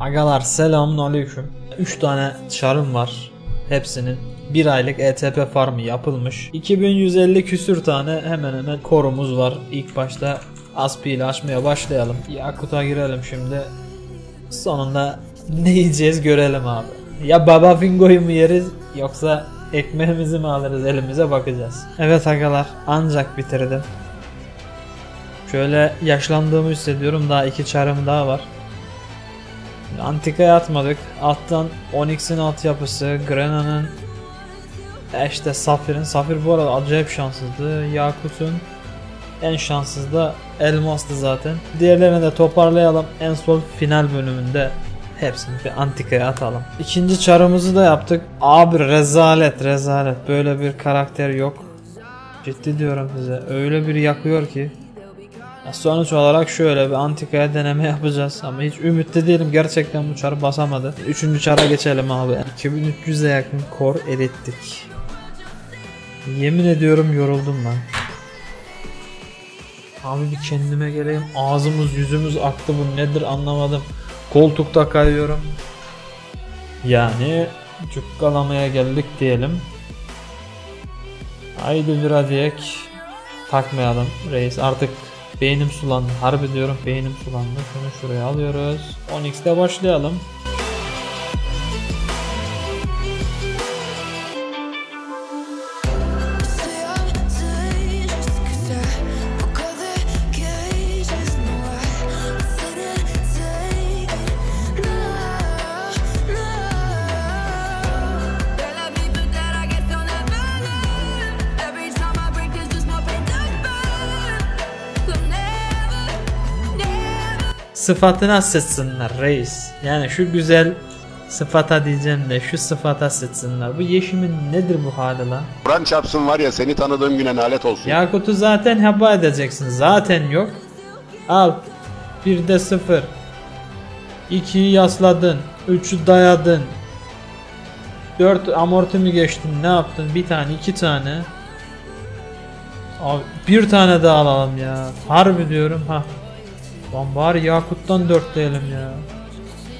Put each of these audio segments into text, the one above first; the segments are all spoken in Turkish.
Agalar selamun aleyküm. 3 tane çarım var. Hepsinin 1 aylık ETP farmı yapılmış. 2150 küsür tane hemen hemen korumuz var. İlk başta Aspi ile açmaya başlayalım. Yakut'a girelim şimdi. Sonunda ne yiyeceğiz görelim abi. Ya Baba Fingo'yu mu yeriz yoksa ekmeğimizi mi alırız elimize bakacağız. Evet agalar ancak bitirdim. Şöyle yaşlandığımı hissediyorum daha iki çarım daha var. Antika'ya atmadık. Alttan Onyx'in altyapısı, Grena'nın e işte Safir'in. Safir bu arada acayip şanssızdı. Yakut'un en şanssız da Elmas'tı zaten. Diğerlerini de toparlayalım. En son final bölümünde hepsini bir antikaya atalım. İkinci çarımızı da yaptık. Abi rezalet rezalet. Böyle bir karakter yok. Ciddi diyorum size. Öyle bir yakıyor ki. Sonuç olarak şöyle bir antikaya deneme yapacağız ama hiç ümitli değilim gerçekten bu çarı basamadı. Üçüncü çara geçelim abi. 2300'e yakın kor erittik. Yemin ediyorum yoruldum ben. Abi bir kendime geleyim. Ağzımız yüzümüz aktı bu nedir anlamadım. Koltukta kayıyorum. Yani cukkalamaya geldik diyelim. Haydi bir adiyek. Takmayalım reis artık Beynim sulandı. Harbi diyorum beynim sulandı. Şunu şuraya alıyoruz. 10x'te başlayalım. Sıfatına sıçsınlar reis. Yani şu güzel sıfata diyeceğim de şu sıfata sıçsınlar. Bu yeşimin nedir bu hali lan? Kur'an çarpsın var ya seni tanıdığım güne nalet olsun. Yakut'u zaten heba edeceksin. Zaten yok. Al. Bir de sıfır. 2'yi yasladın. 3'ü dayadın. 4 amorti mi geçtin? Ne yaptın? Bir tane, iki tane. Abi bir tane daha alalım ya. Harbi diyorum ha. Lan bari Yakut'tan dörtleyelim ya.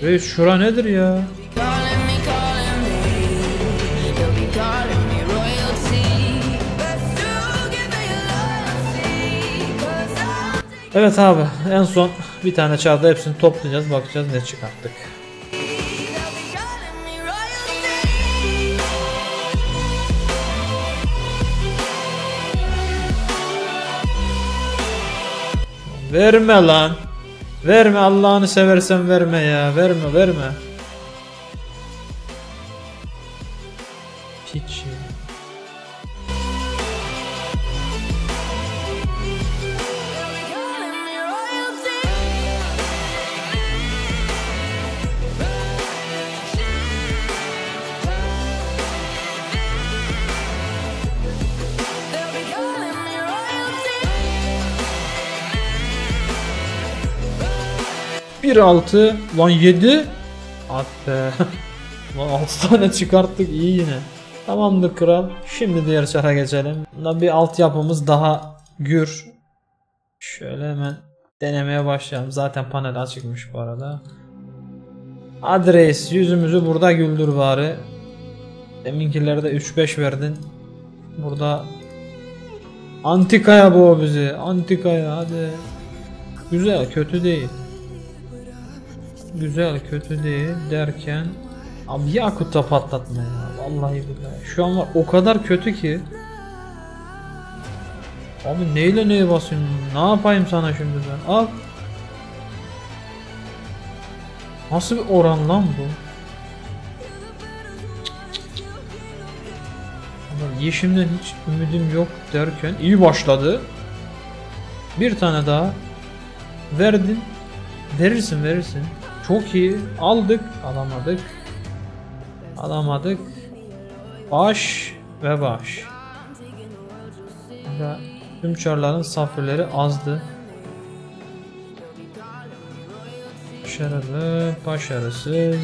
Reis şura nedir ya? Evet abi en son bir tane çağda hepsini toplayacağız bakacağız ne çıkarttık. Verme lan. Verme Allah'ını seversen verme ya. Verme verme. Piç. 1-6 lan 7 At be. lan 6 tane çıkarttık iyi yine. Tamamdır kral. Şimdi diğer çara geçelim. Bunda bir altyapımız daha gür. Şöyle hemen denemeye başlayalım. Zaten panel açıkmış bu arada. Hadi reis yüzümüzü burada güldür bari. Deminkilerde 3-5 verdin. Burada Antikaya bu bizi. Antikaya hadi. Güzel kötü değil. Güzel kötü değil derken Abi Yakut'ta patlatma ya Vallahi billahi. Şu an var o kadar kötü ki. Abi neyle neye basıyorsun Ne yapayım sana şimdi ben? Al. Nasıl bir oran lan bu? Yeşim'den hiç ümidim yok derken iyi başladı. Bir tane daha Verdin Verirsin verirsin çok iyi. Aldık. Alamadık. Alamadık. Baş ve baş. Burada tüm çarların safirleri azdı. Başarılı, başarısız.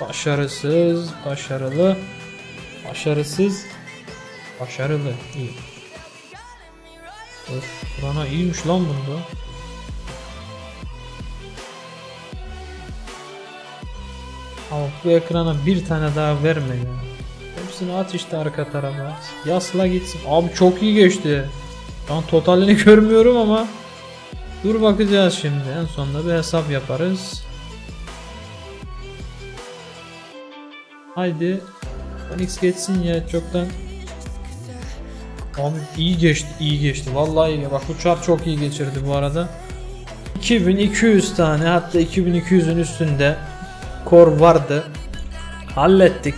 Başarısız, başarılı. Başarısız. Başarılı. İyi. Öf, Kur'an'a iyiymiş lan bunda. Bu ekrana bir tane daha verme ya. Hepsini at işte arka tarafa. Yasla gitsin. Abi çok iyi geçti. An totalini görmüyorum ama Dur bakacağız şimdi. En sonunda bir hesap yaparız. Haydi. Onyx geçsin ya çoktan. Abi iyi geçti, iyi geçti. Vallahi iyi. Bak bu çar çok iyi geçirdi bu arada. 2200 tane hatta 2200'ün üstünde kor vardı. Hallettik.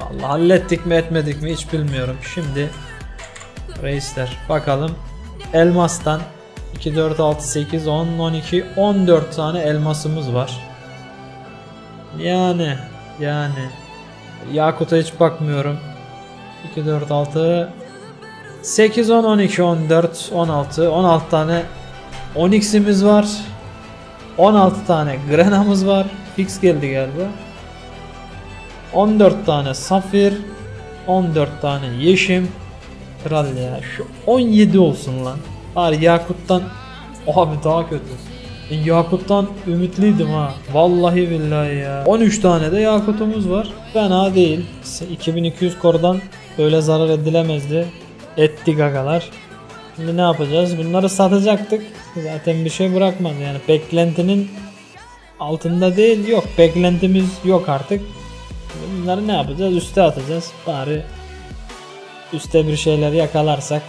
Vallahi hallettik mi etmedik mi hiç bilmiyorum. Şimdi reisler bakalım. Elmas'tan 2, 4, 6, 8, 10, 12, 14 tane elmasımız var. Yani yani Yakut'a hiç bakmıyorum. 2, 4, 6, 8, 10, 12, 14, 16, 16 tane Onyx'imiz var. 16 tane Grena'mız var. Fix geldi galiba. 14 tane Safir. 14 tane Yeşim. Kral ya. Şu 17 olsun lan. Bari Yakut'tan abi daha kötü. Yakut'tan ümitliydim ha. Vallahi billahi ya. 13 tane de Yakut'umuz var. Fena değil. 2200 kordan böyle zarar edilemezdi. Ettik agalar. Şimdi ne yapacağız? Bunları satacaktık. Zaten bir şey bırakmadı yani. Beklentinin altında değil. Yok beklentimiz yok artık. Bunları ne yapacağız? Üste atacağız. Bari üste bir şeyler yakalarsak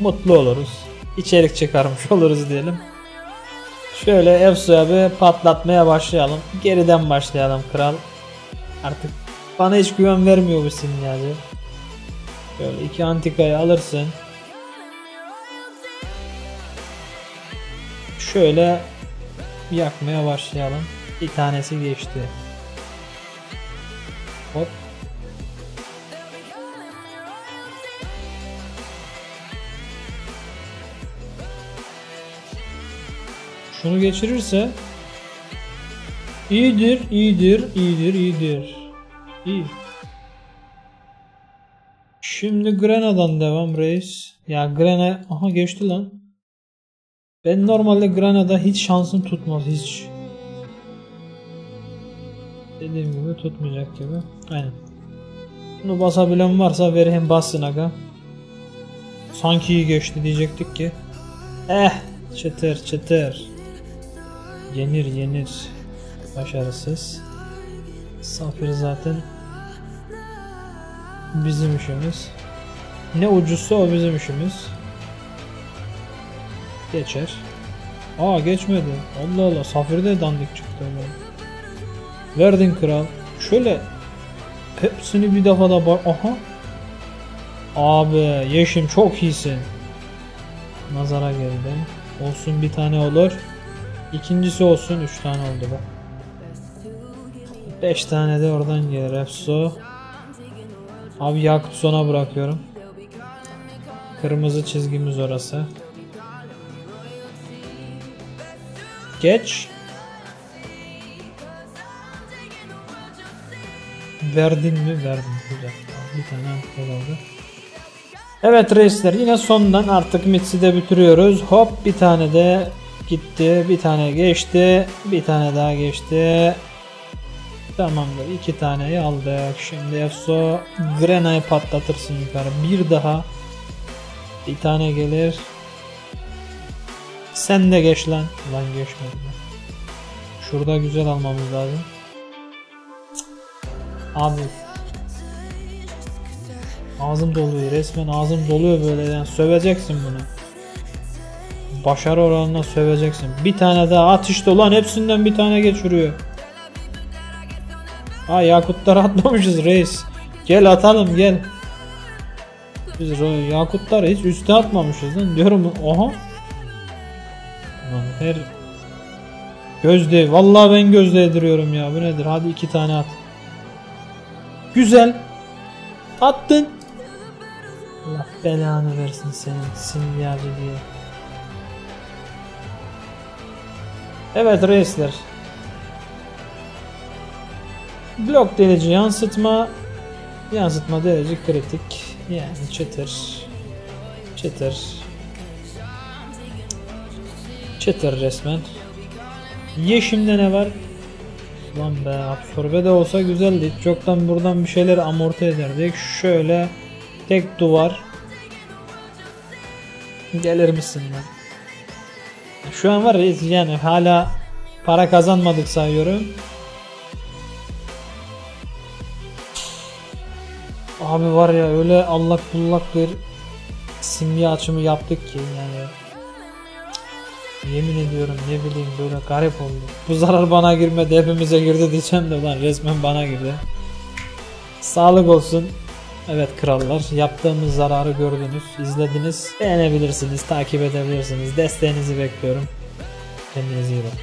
mutlu oluruz. İçerik çıkarmış oluruz diyelim. Şöyle Efso'ya bir patlatmaya başlayalım. Geriden başlayalım kral. Artık bana hiç güven vermiyor bu sinyali. Şöyle iki antikayı alırsın. Şöyle yakmaya başlayalım. Bir tanesi geçti. Hop. Şunu geçirirse iyidir, iyidir, iyidir, iyidir. İyi. Şimdi Grena'dan devam reis. Ya Grena aha geçti lan. Ben normalde Granada hiç şansım tutmaz hiç. Dediğim gibi tutmayacak gibi. Aynen. Bunu basabilen varsa vereyim bassın aga. Sanki iyi geçti diyecektik ki. Eh çıtır çıtır. Yenir yenir. Başarısız. Safir zaten bizim işimiz. Ne ucuzsa o bizim işimiz. Geçer. Aa geçmedi. Allah Allah Safir de dandik çıktı ama. Verdin kral. Şöyle hepsini bir defa da bak. Aha. Abi Yeşim çok iyisin. Nazara geldi. Olsun bir tane olur. İkincisi olsun 3 tane oldu bak. 5 tane de oradan gelir Efso. Abi Yakut sona bırakıyorum. Kırmızı çizgimiz orası. Geç. Verdin mi? Verdin. Güzel. Bir tane oldu. Evet reisler yine sondan artık Mits'i de bitiriyoruz. Hop bir tane de gitti. Bir tane geçti. Bir tane daha geçti. Tamamdır. iki taneyi aldık. Şimdi Efso Grena'yı patlatırsın yukarı. Bir daha. Bir tane gelir. Sen de geç lan. Lan geçmedi. Şurada güzel almamız lazım. Abi. Ağzım doluyor. Resmen ağzım doluyor böyle. Yani söveceksin bunu. Başarı oranına söveceksin. Bir tane daha at işte hepsinden bir tane geçiriyor. Ha yakutları atmamışız reis. Gel atalım gel. Biz yakutları hiç üste atmamışız lan diyorum. Oha. Her gözde vallahi ben gözde ediriyorum ya. Bu nedir? Hadi iki tane at. Güzel. Attın. Allah belanı versin senin simyacı diye. Evet reisler. Blok delici yansıtma. Yansıtma derece kritik. Yani çıtır. Çıtır. Çıtır resmen. Yeşim'de ne var? Lan be absorbe de olsa güzeldi. Çoktan buradan bir şeyler amorti ederdik. Şöyle tek duvar. Gelir misin lan? Şu an var ya yani hala para kazanmadık sayıyorum. Abi var ya öyle allak bullak bir simya açımı yaptık ki yani Yemin ediyorum ne bileyim böyle garip oldu. Bu zarar bana girmedi hepimize girdi diyeceğim de lan resmen bana girdi. Sağlık olsun. Evet krallar yaptığımız zararı gördünüz, izlediniz. Beğenebilirsiniz, takip edebilirsiniz. Desteğinizi bekliyorum. Kendinize iyi bakın.